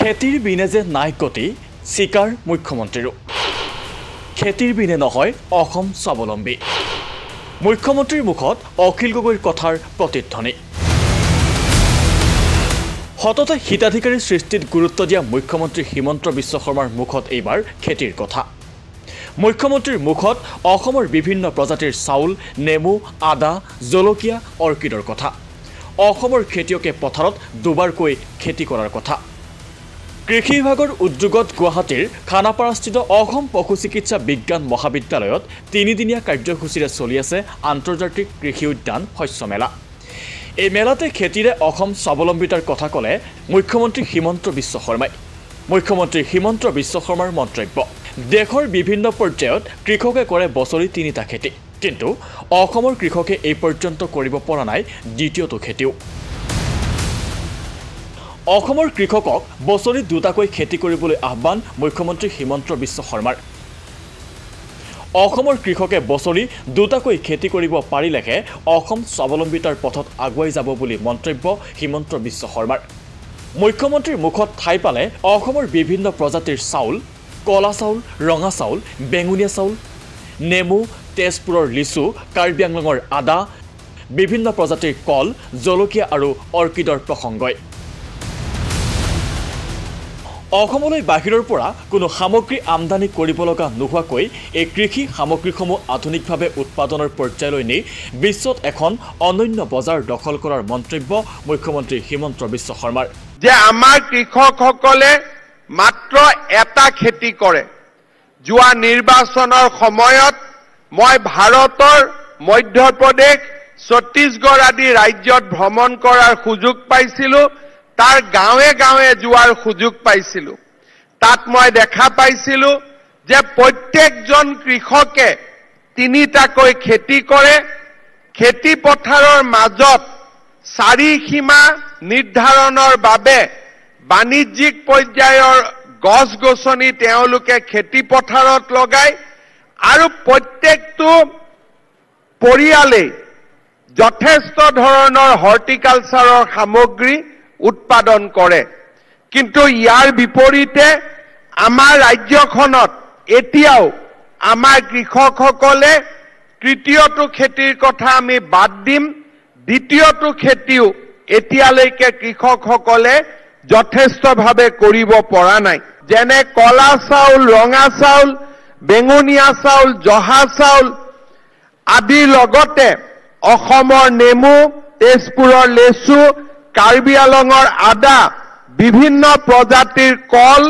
খেতিৰ বিনে যে নাই গতি স্বীকাৰ মুখ্যমন্ত্ৰীৰো। খেতিৰ বিনে নহয় অসম স্বাৱলম্বী। মুখ্যমন্ত্ৰীৰ মুখত অখিল গগৈৰ কথাৰ প্ৰতিধ্বনি। সততে হিতাধিকাৰীৰ সৃষ্টিত গুৰুত্ব দিয়া মুখ্যমন্ত্ৰী হিমন্ত বিশ্ব শৰ্মাৰ মুখত এইবাৰ খেতিৰ কথা। মুখ্যমন্ত্ৰীৰ মুখত অসমৰ বিভিন্ন প্ৰজাতিৰ চাউল নেমু আদা জলকীয়া অৰ্কিডৰ কথা। অসমৰ খেতিয়কে পথাৰত দুবাৰকৈ খেতি কৰাৰ কথা। কৃষি বিভাগৰ উদ্যোগত গুৱাহাটীৰ খানাপাৰাস্থিত অসম পশু চিকিৎসা বিজ্ঞান মহাবিদ্যালয়ত তিনিদিনীয়া কাৰ্যসূচীৰে চলি আছে আন্তৰ্জাতিক কৃষি উদ্যান শস্য মেলা এই মেলাতে খেতিৰে অসম স্বাৱলম্বিতাৰ কথা ক'লে মুখ্যমন্ত্ৰী হিমন্ত বিশ্ব শৰ্মাই। মুখ্যমন্ত্ৰী হিমন্ত বিশ্ব শৰ্মাৰ মন্তব্য দেশৰ বিভিন্ন পৰ্যায়ত কৃষকে কৰে বছৰি তিনিটা খেতি। কিন্তু অসমৰ কৃষকে এই পৰ্যন্ত কৰিব পৰা নাই দ্বিতীয়টো খেতিও। অসমৰ কৃষকক বছৰি দুটাকৈ খেতি কৰিবলৈ আহ্বান মুখ্যমন্ত্ৰী হিমন্ত বিশ্ব শৰ্মাৰ। অসমৰ কৃষকে বছৰি দুটাকৈ খেতি কৰিব পাৰিলেহে অসম স্বাৱলম্বিতাৰ পথত আগুৱাই যাব বুলি মন্তব্য হিমন্ত বিশ্ব শৰ্মাৰ। মুখ্যমন্ত্ৰীৰ মুখত ঠাই পালে অসমৰ বিভিন্ন প্ৰজাতিৰ চাউল কলা চাউল ৰঙা চাউল বেঙুনীয়া চাউল নেমু তেজপুৰৰ লিচু কাৰ্বি আংলঙৰ আদা বিভিন্ন প্ৰজাতিৰ কল জলকীয়া আৰু অৰ্কিডৰ প্ৰসংগই। অসমলৈ বাহিৰৰ পৰা কোনো সামগ্ৰী আমদানি কৰিব লগা নোহোৱাকৈ এই কৃষি সামগ্ৰীসমূহ আধুনিকভাৱে উৎপাদনৰ পৰ্যায়লৈ নি বিশ্বত এখন অনন্য বজাৰ দখল কৰাৰ মন্তব্য মুখ্যমন্ত্ৰী হিমন্ত বিশ্ব শৰ্মাৰ। যে আমাৰ কৃষকসকলে মাত্ৰ এটা খেতি কৰে। যোৱা নিৰ্বাচনৰ সময়ত মই ভাৰতৰ মধ্যপ্ৰদেশ ছত্তীশগড় আদি ৰাজ্যত ভ্ৰমণ কৰাৰ সুযোগ পাইছিলোঁ। তাৰ গাঁৱে গাঁৱে যোৱাৰ সুযোগ পাইছিলোঁ। তাত মই দেখা পাইছিলোঁ যে প্ৰত্যেকজন কৃষকে তিনিটাকৈ খেতি কৰে। খেতি পথাৰৰ মাজত চাৰি সীমা নিৰ্ধাৰণৰ বাবে বাণিজ্যিক পৰ্যায়ৰ গছ গছনি তেওঁলোকে খেতি পথাৰত লগায় আৰু প্ৰত্যেকটো পৰিয়ালেই যথেষ্ট ধৰণৰ হৰ্টিকালচাৰৰ সামগ্ৰী উৎপাদন কৰে। কিন্তু ইয়াৰ বিপৰীতে আমাৰ ৰাজ্যখনত এতিয়াও আমাৰ কৃষকসকলে তৃতীয়টো খেতিৰ কথা আমি বাদ দিম। দ্বিতীয়টো খেতিও এতিয়ালৈকে কৃষকসকলে যথেষ্টভাৱে কৰিব পৰা নাই। যেনে কলা চাউল ৰঙা চাউল বেঙুনীয়া চাউল জহা চাউল আদিৰ লগতে অসমৰ নেমু তেজপুৰৰ লেচু কাৰ্বি আলঙৰ আদা বিভিন্ন প্ৰজাতিৰ কল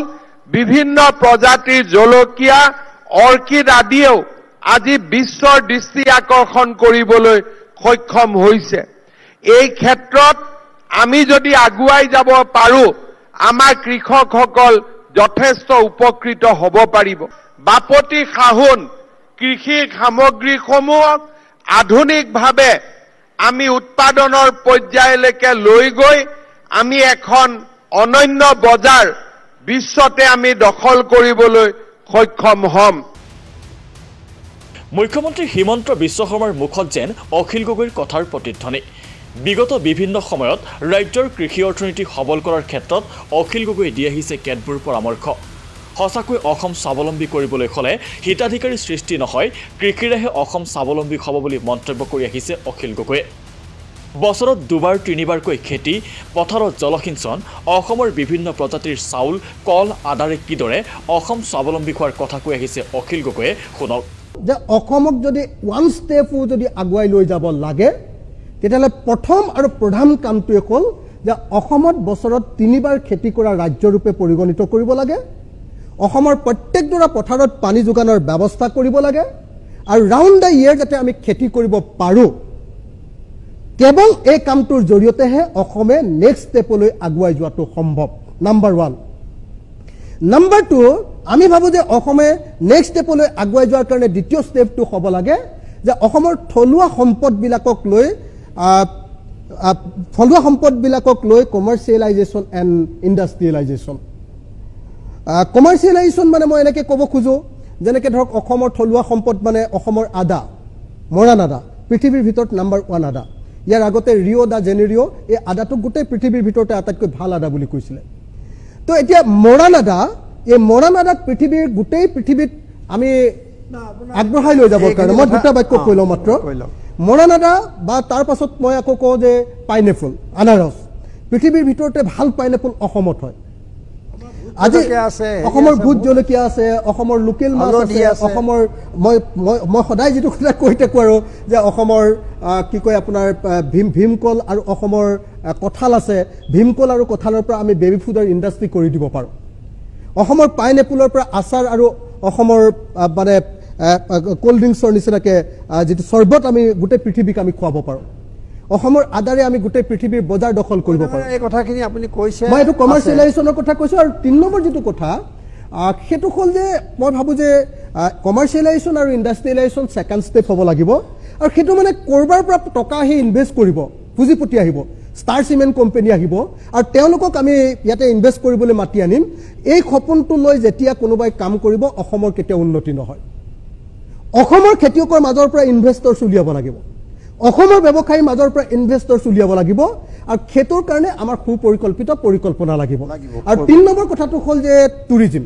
বিভিন্ন প্ৰজাতিৰ জলকীয়া অৰ্কিড আদিয়েও আজি বিশ্বৰ দৃষ্টি আকৰ্ষণ কৰিবলৈ সক্ষম হৈছে। এই ক্ষেত্ৰত আমি যদি আগুৱাই যাব পাৰো আমাৰ কৃষকসকল যথেষ্ট উপকৃত হ'ব পাৰিব। বাপতি সাহোন কৃষি সামগ্ৰীসমূহক আধুনিকভাৱে আমি উৎপাদনৰ পৰ্যায়লৈকে লৈ গৈ আমি এখন অনন্য বজাৰ বিশ্বতে আমি দখল কৰিবলৈ সক্ষম হ'ম। মুখ্যমন্ত্ৰী হিমন্ত বিশ্ব শৰ্মাৰ মুখত যেন অখিল গগৈৰ কথাৰ প্ৰতিধ্বনি। বিগত বিভিন্ন সময়ত ৰাজ্যৰ কৃষি অৰ্থনীতি সবল কৰাৰ ক্ষেত্ৰত অখিল গগৈয়ে দি আহিছে কেতবোৰ পৰামৰ্শ। সঁচাকৈ অসম স্বাৱলম্বী কৰিবলৈ হ'লে হিতাধিকাৰী সৃষ্টি নহয় কৃষিৰেহে অসম স্বাৱলম্বী হ'ব বুলি মন্তব্য কৰি আহিছে অখিল গগৈয়ে। বছৰত দুবাৰ তিনিবাৰকৈ খেতি পথাৰত জলসিঞ্চন অসমৰ বিভিন্ন প্ৰজাতিৰ চাউল কল আদাৰে কিদৰে অসম স্বাৱলম্বী হোৱাৰ কথা কৈ আহিছে অখিল গগৈয়ে। শুনক। যে অসমক যদি ওৱান ষ্টেপো যদি আগুৱাই লৈ যাব লাগে তেতিয়াহ'লে প্ৰথম আৰু প্ৰধান কামটোৱে হ'ল যে অসমত বছৰত তিনিবাৰ খেতি কৰা ৰাজ্যৰূপে পৰিগণিত কৰিব লাগে। অসমৰ প্ৰত্যেকডৰা পথাৰত পানী যোগানৰ ব্যৱস্থা কৰিব লাগে আৰু ৰাউণ্ড দ্য ইয়েৰ যাতে আমি খেতি কৰিব পাৰোঁ। কেৱল এই কামটোৰ জৰিয়তেহে অসমে নেক্সট ষ্টেপলৈ আগুৱাই যোৱাটো সম্ভৱ। নাম্বাৰ ওৱান নাম্বাৰ টু আমি ভাবোঁ যে অসমে নেক্সট ষ্টেপলৈ আগুৱাই যোৱাৰ কাৰণে দ্বিতীয় ষ্টেপটো হ'ব লাগে যে অসমৰ থলুৱা সম্পদবিলাকক লৈ থলুৱা সম্পদবিলাকক লৈ কমাৰ্চিয়েলাইজেশ্যন এণ্ড ইণ্ডাষ্ট্ৰিয়েলাইজেশ্যন কমাৰ্চিয়েলাইজেশ্যন মানে মই এনেকৈ ক'ব খোজোঁ যেনেকৈ ধৰক অসমৰ থলুৱা সম্পদ মানে অসমৰ আদা মৰাণ আদা পৃথিৱীৰ ভিতৰত নাম্বাৰ ওৱান আদা। ইয়াৰ আগতে ৰিঅ' দা জেনেৰিঅ' এই আদাটোক গোটেই পৃথিৱীৰ ভিতৰতে আটাইতকৈ ভাল আদা বুলি কৈছিলে। তো এতিয়া মৰাণ আদা এই মৰাণ আদাক পৃথিৱীৰ গোটেই পৃথিৱীত আমি আগবঢ়াই লৈ যাবৰ কাৰণে মই দুটা বাক্য কৈ লওঁ মাত্ৰ। মৰাণ আদা বা তাৰ পাছত মই আকৌ কওঁ যে পাইনএপল আনাৰস। পৃথিৱীৰ ভিতৰতে ভাল পাইনএপল অসমত হয়। আজি অসমৰ বহুত। জলকীয়া আছে অসমৰ লোকেল মাছ আছে। অসমৰ মই মই সদায় যিটো কথা কৈ থাকোঁ আৰু যে অসমৰ কি কয় আপোনাৰ ভীম ভীমকল আৰু অসমৰ কঁঠাল আছে ভীমকল আৰু কঁঠালৰ পৰা আমি বেবী ফুডৰ ইণ্ডাষ্ট্ৰি কৰি দিব পাৰোঁ অসমৰ পাইন এপুলৰ পৰা আচাৰ আৰু অসমৰ মানে ক'ল্ড ড্ৰিংকছৰ নিচিনাকৈ যিটো চৰ্বত আমি গোটেই পৃথিৱীক আমি খুৱাব পাৰোঁ অসমৰ আদাৰে আমি গোটেই পৃথিৱীৰ বজাৰ দখল কৰিব পাৰোঁ। এই কথাখিনি আপুনি কৈছে মই এইটো। কমাৰ্চিয়েলাইজেশ্যনৰ কথা কৈছোঁ আৰু তিনি নম্বৰ যিটো কথা সেইটো হ'ল যে মই ভাবোঁ যে কমাৰ্চিয়েলাইজেশ্যন আৰু ইণ্ডাষ্ট্ৰিয়েলাইজেশ্যন ছেকেণ্ড ষ্টেপ হ'ব লাগিব। আৰু সেইটো মানে ক'ৰবাৰ পৰা টকা আহি ইনভেষ্ট কৰিব পুঁজিপতি আহিব ষ্টাৰ চিমেণ্ট কোম্পানী আহিব আৰু তেওঁলোকক আমি ইয়াতে ইনভেষ্ট কৰিবলৈ মাতি আনিম। এই সপোনটো লৈ যেতিয়া কোনোবাই কাম কৰিব অসমৰ কেতিয়াও উন্নতি নহয়। অসমৰ খেতিয়কৰ মাজৰ পৰা ইনভেষ্টৰ্ছ উলিয়াব লাগিব। অসমৰ ব্যৱসায়ীৰ মাজৰ পৰা ইনভেষ্টৰ্ছ উলিয়াব লাগিব আৰু সেইটোৰ কাৰণে আমাৰ সুপৰিকল্পিত পৰিকল্পনা লাগিব লাগিব। আৰু তিনি নম্বৰ কথাটো হ'ল যে টুৰিজিম